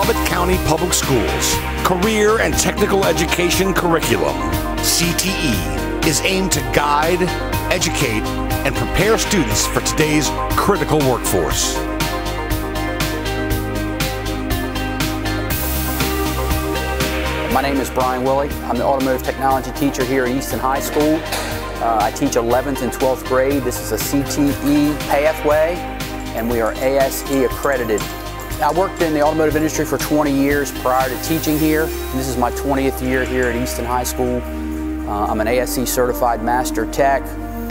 Talbot County Public Schools Career and Technical Education Curriculum, CTE, is aimed to guide, educate, and prepare students for today's critical workforce. My name is Brian Willey. I'm the automotive technology teacher here at Easton High School. Uh, I teach 11th and 12th grade. This is a CTE pathway, and we are ASE accredited. I worked in the automotive industry for 20 years prior to teaching here. This is my 20th year here at Easton High School. Uh, I'm an ASE certified master tech,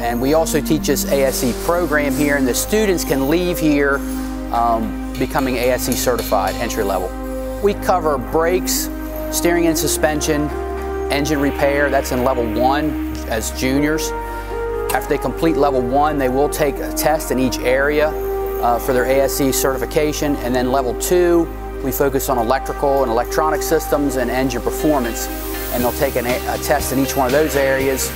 and we also teach this ASE program here, and the students can leave here um, becoming ASE certified entry level. We cover brakes, steering and suspension, engine repair, that's in level one as juniors. After they complete level one, they will take a test in each area uh, for their ASE certification. And then level two, we focus on electrical and electronic systems and engine performance. And they'll take an, a test in each one of those areas,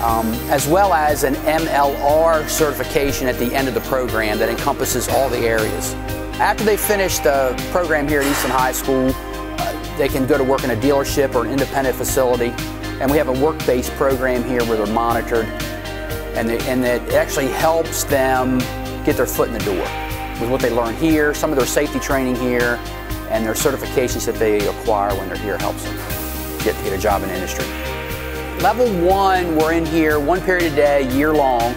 um, as well as an MLR certification at the end of the program that encompasses all the areas. After they finish the program here at Easton High School, they can go to work in a dealership or an independent facility. And we have a work-based program here where they're monitored. And it actually helps them get their foot in the door with what they learn here, some of their safety training here, and their certifications that they acquire when they're here helps them get, get a job in industry. Level one, we're in here one period a day, year long.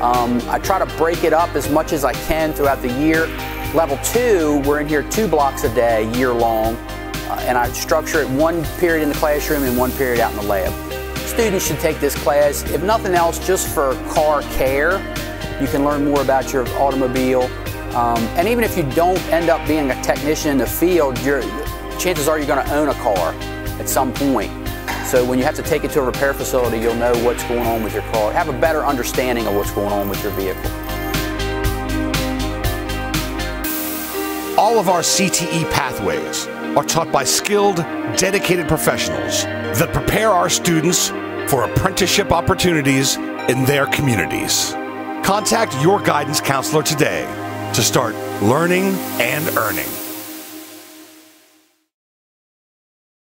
Um, I try to break it up as much as I can throughout the year. Level two, we're in here two blocks a day, year long uh, and I structure it one period in the classroom and one period out in the lab. Students should take this class, if nothing else, just for car care. You can learn more about your automobile. Um, and even if you don't end up being a technician in the field, chances are you're going to own a car at some point. So when you have to take it to a repair facility, you'll know what's going on with your car. Have a better understanding of what's going on with your vehicle. All of our CTE pathways are taught by skilled, dedicated professionals that prepare our students for apprenticeship opportunities in their communities. Contact your guidance counselor today to start learning and earning.